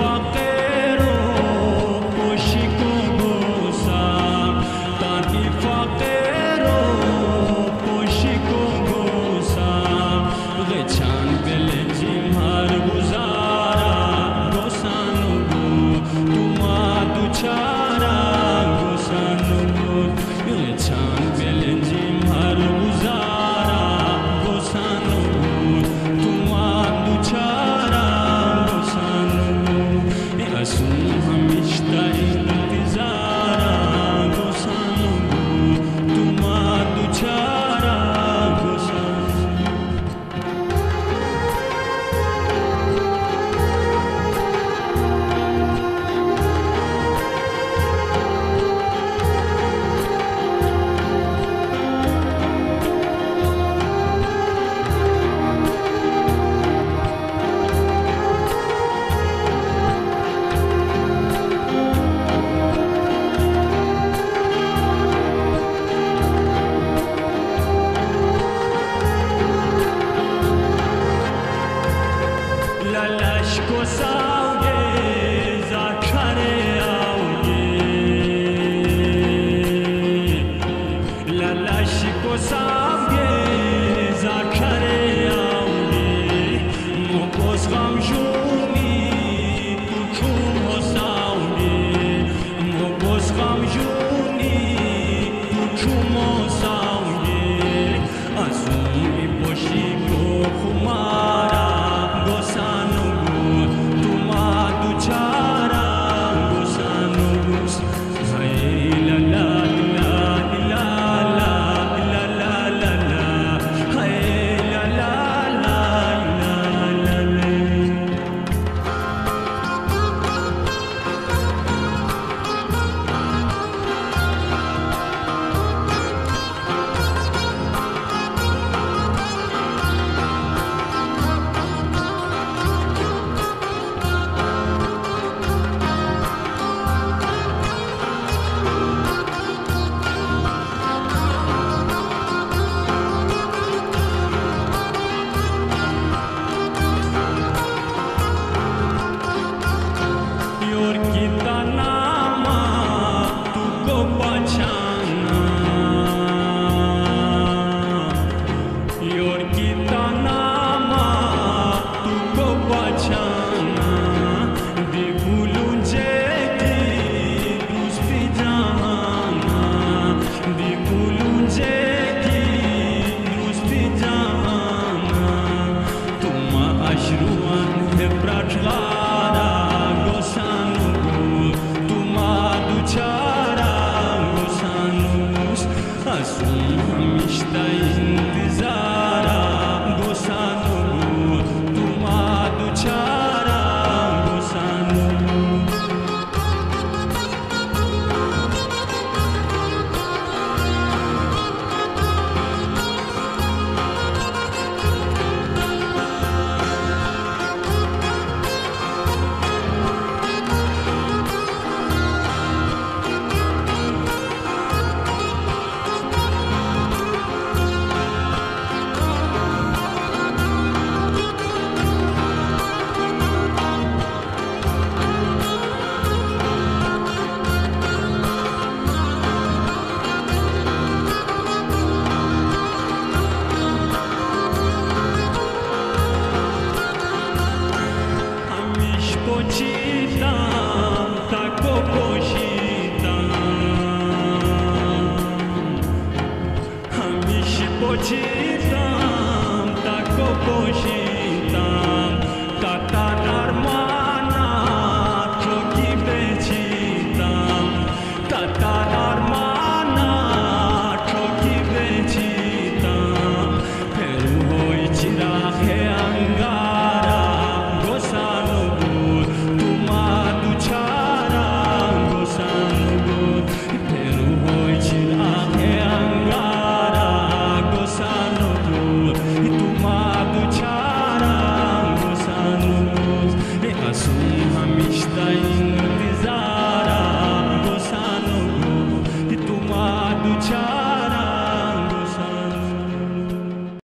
walked child.